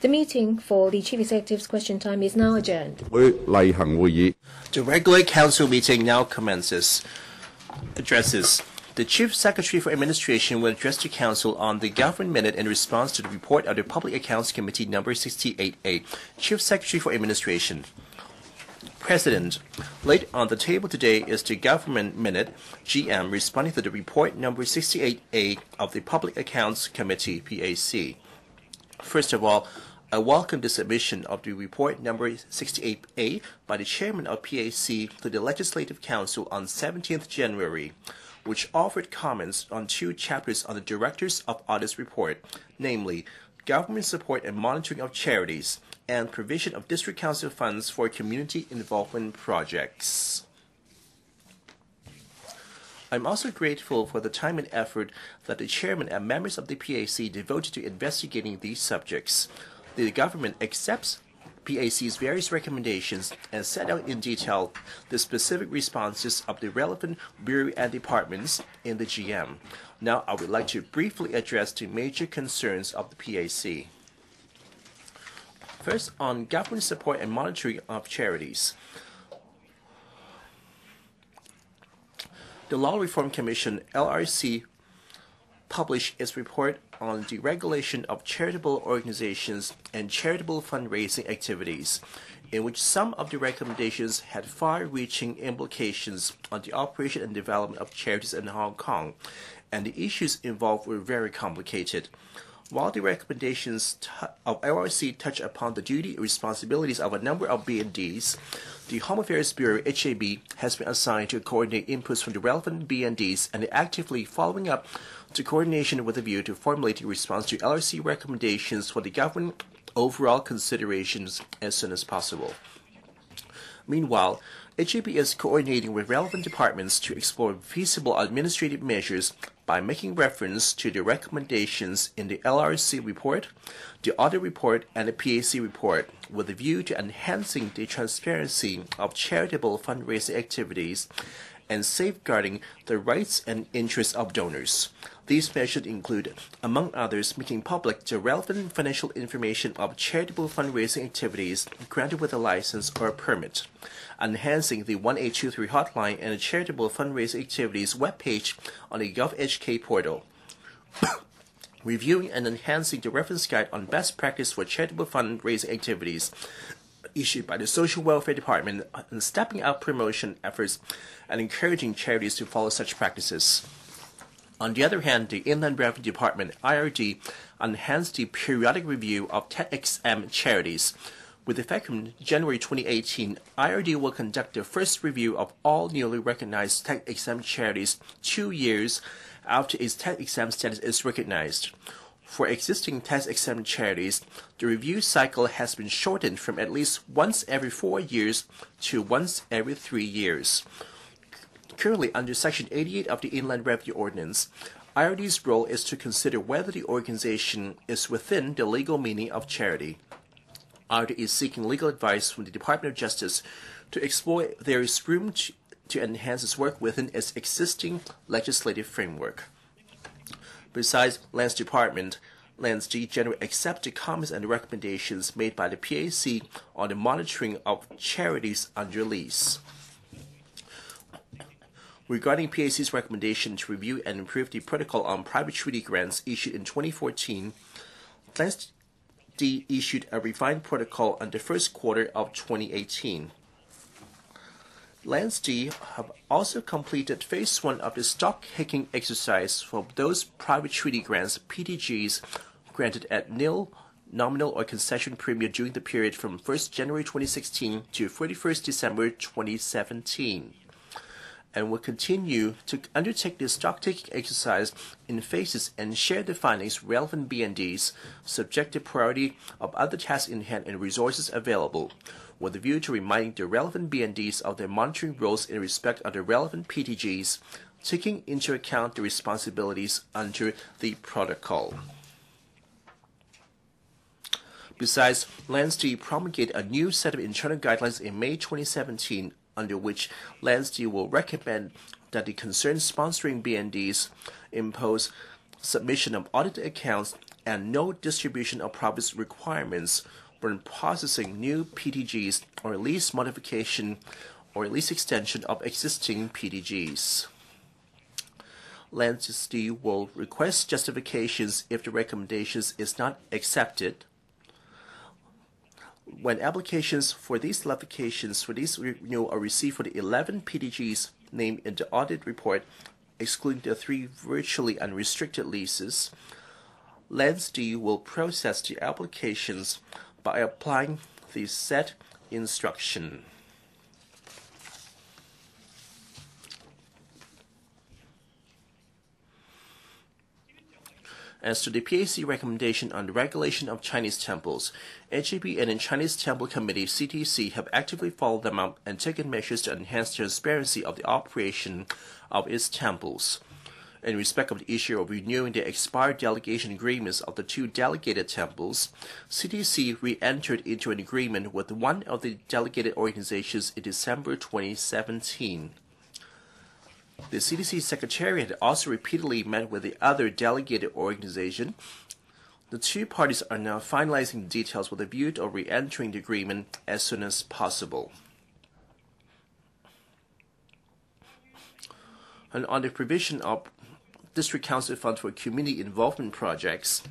The meeting for the Chief Executive's question time is now adjourned. The regular council meeting now commences. Addresses. The Chief Secretary for Administration will address the Council on the Government Minute in response to the report of the Public Accounts Committee number 68A. Chief Secretary for Administration. President, laid on the table today is the Government Minute, GM, responding to the report number 68A of the Public Accounts Committee, PAC. First of all, I welcome the submission of the report number 68A by the chairman of PAC to the Legislative Council on 17th January, which offered comments on two chapters on the Directors of Audits report, namely government support and monitoring of charities and provision of district council funds for community involvement projects. I'm also grateful for the time and effort that the chairman and members of the PAC devoted to investigating these subjects. The government accepts PAC's various recommendations and set out in detail the specific responses of the relevant bureau and departments in the GM. Now, I would like to briefly address the major concerns of the PAC. First, on government support and monitoring of charities. The Law Reform Commission, LRC, published its report on the regulation of charitable organizations and charitable fundraising activities, in which some of the recommendations had far reaching implications on the operation and development of charities in Hong Kong, and the issues involved were very complicated. While the recommendations of LRC touch upon the duty and responsibilities of a number of BNDs, the Home Affairs Bureau (HAB) has been assigned to coordinate inputs from the relevant BNDs and actively following up to coordination with a view to formulating response to LRC recommendations for the government overall considerations as soon as possible. Meanwhile, HAB is coordinating with relevant departments to explore feasible administrative measures by making reference to the recommendations in the LRC report, the audit report, and the PAC report with a view to enhancing the transparency of charitable fundraising activities and safeguarding the rights and interests of donors. These measures include, among others, making public the relevant financial information of charitable fundraising activities granted with a license or a permit, enhancing the 1823 hotline and the charitable fundraising activities webpage on the GovHK portal, reviewing and enhancing the reference guide on best practice for charitable fundraising activities issued by the Social Welfare Department and stepping up promotion efforts and encouraging charities to follow such practices. On the other hand, the Inland Revenue Department, IRD, enhanced the periodic review of tax-exempt charities. With effect from January 2018, IRD will conduct the first review of all newly recognized tax-exempt charities two years after its tax-exempt status is recognized. For existing tax-exempt charities, the review cycle has been shortened from at least once every four years to once every three years. Currently, under Section 88 of the Inland Revenue Ordinance, IRD's role is to consider whether the organization is within the legal meaning of charity. IRD is seeking legal advice from the Department of Justice to explore there is room to, enhance its work within its existing legislative framework. Besides Lands Department, Lands D generally accept the comments and recommendations made by the PAC on the monitoring of charities under lease. Regarding PAC's recommendation to review and improve the protocol on private treaty grants issued in 2014, Lands D issued a refined protocol in the first quarter of 2018. Lands D have also completed phase one of the stock taking exercise for those private treaty grants (PTGs) granted at nil nominal or concession premium during the period from 1st January 2016 to 31st December 2017 and will continue to undertake this stock-taking exercise in phases and share the findings relevant BNDs, subject to priority of other tasks in hand and resources available, with a view to reminding the relevant BNDs of their monitoring roles in respect of the relevant PTGs, taking into account the responsibilities under the protocol. Besides, LandsD promulgated a new set of internal guidelines in May 2017 under which LandsD will recommend that the concerned sponsoring BNDs impose submission of audited accounts and no distribution of profits requirements when processing new PTGs or lease modification or lease extension of existing PTGs. Landsd will request justifications if the recommendations is not accepted. When applications for these modifications for these renewal are received for the 11 PTGs named in the audit report, excluding the three virtually unrestricted leases, Landsd will process the applications by applying the set instruction. As to the PAC recommendation on the regulation of Chinese temples, HAB and the Chinese Temple Committee CTC have actively followed them up and taken measures to enhance transparency of the operation of its temples. In respect of the issue of renewing the expired delegation agreements of the two delegated temples, CTC re-entered into an agreement with one of the delegated organizations in December 2017. The CTC Secretariat also repeatedly met with the other delegated organization. The two parties are now finalizing details with a view to re-entering the agreement as soon as possible. And on the provision of District Council funds for community involvement projects,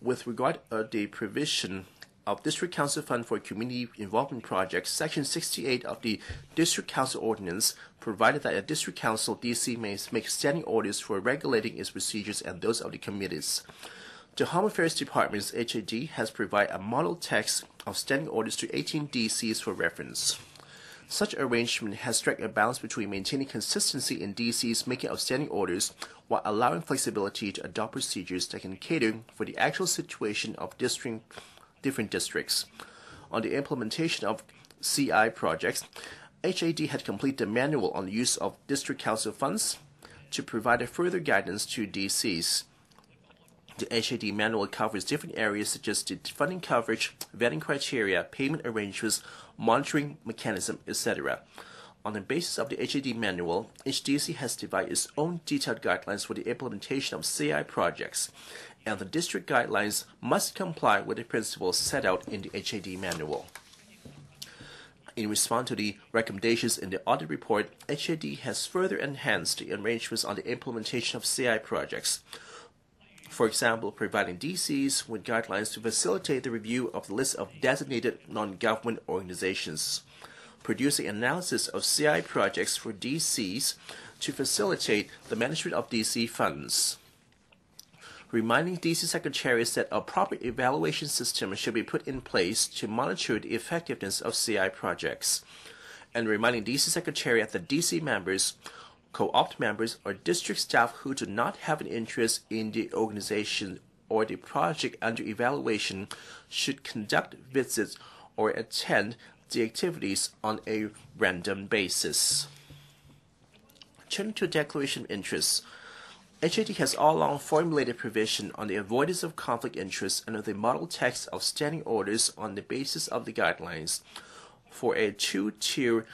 with regard to the provision of District Council Fund for Community Involvement Projects, Section 68 of the District Council Ordinance provided that a District Council DC may make standing orders for regulating its procedures and those of the committees. The Home Affairs Department's HAD has provided a model text of standing orders to 18 DCs for reference. Such arrangement has struck a balance between maintaining consistency in DC's making of standing orders while allowing flexibility to adopt procedures that can cater for the actual situation of district different districts. On the implementation of CI projects, HAD had completed a manual on the use of district council funds to provide further guidance to DCs. The HAD manual covers different areas such as the funding coverage, vetting criteria, payment arrangements, monitoring mechanism, etc. On the basis of the HAD manual, each DC has devised its own detailed guidelines for the implementation of CI projects, and the district guidelines must comply with the principles set out in the HAD manual. In response to the recommendations in the audit report, HAD has further enhanced the arrangements on the implementation of CI projects. For example, providing DCs with guidelines to facilitate the review of the list of designated non-government organizations, producing analysis of CI projects for DCs to facilitate the management of DC funds. Reminding DC secretaries that a proper evaluation system should be put in place to monitor the effectiveness of CI projects, and reminding DC secretariat that DC members, co-opt members, or district staff who do not have an interest in the organization or the project under evaluation should conduct visits or attend the activities on a random basis. Turning to declaration of interests, HAD has all along formulated provision on the avoidance of conflict interest under the model text of standing orders on the basis of the guidelines for a two-tier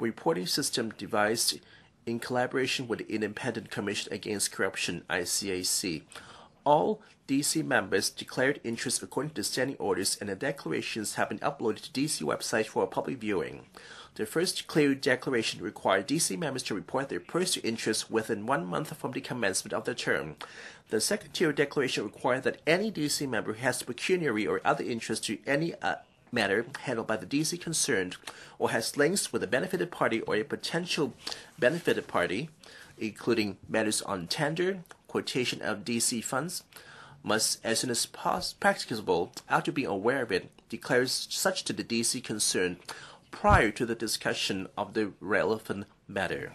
reporting system devised in collaboration with the Independent Commission Against Corruption ICAC. All DC members declared interest according to standing orders and the declarations have been uploaded to DC website for public viewing. The first tier declaration required DC members to report their personal interests within one month from the commencement of the term. The second tier declaration required that any DC member who has pecuniary or other interest to any uh, matter handled by the DC concerned or has links with a benefited party or a potential benefited party, including matters on tender, quotation of DC funds, must, as soon as practicable, after being aware of it, declare such to the DC concerned prior to the discussion of the relevant matter.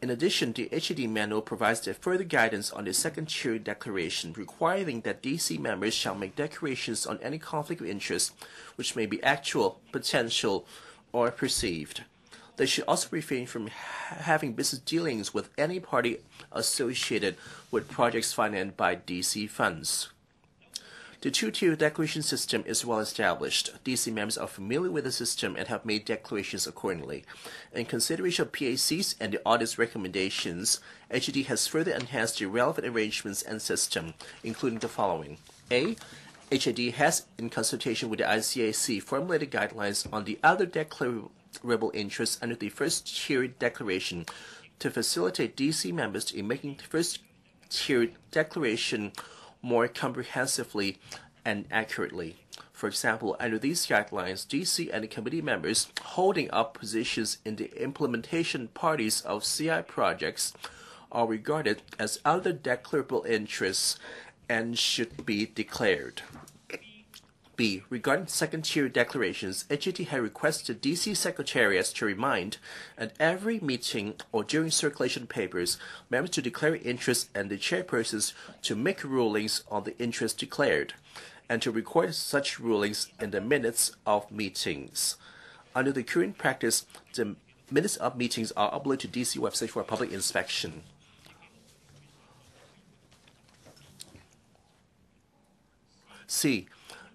In addition, the HAD manual provides further guidance on the second tier declaration, requiring that DC members shall make declarations on any conflict of interest, which may be actual, potential, or perceived. They should also refrain from ha having business dealings with any party associated with projects financed by DC funds. The two-tier declaration system is well established. DC members are familiar with the system and have made declarations accordingly. In consideration of PACs and the audit's recommendations, HAD has further enhanced the relevant arrangements and system, including the following. A. HAD has, in consultation with the ICAC, formulated guidelines on the other declarable interests under the first tier declaration to facilitate DC members in making the first tier declaration more comprehensively and accurately. For example, under these guidelines, DC and committee members holding up positions in the implementation parties of CI projects are regarded as other declarable interests and should be declared. B. Regarding second tier declarations, HET had requested DC secretariats to remind at every meeting or during circulation papers members to declare interest and the chairpersons to make rulings on the interest declared and to record such rulings in the minutes of meetings. Under the current practice, the minutes of meetings are uploaded to DC website for public inspection. C.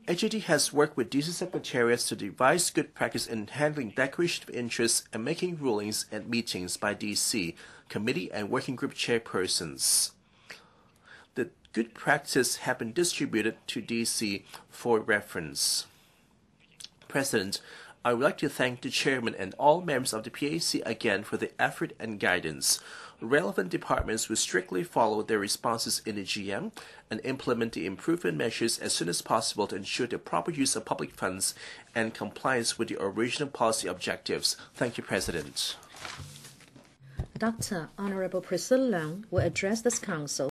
HAD has worked with DC secretariats to devise good practice in handling declaration of interests and making rulings at meetings by DC, committee, and working group chairpersons. The good practice have been distributed to DC for reference. President, I would like to thank the chairman and all members of the PAC again for the effort and guidance. Relevant departments will strictly follow their responses in the GM and implement the improvement measures as soon as possible to ensure the proper use of public funds and compliance with the original policy objectives. Thank you, President. Dr. Honorable Priscilla Leung will address this council.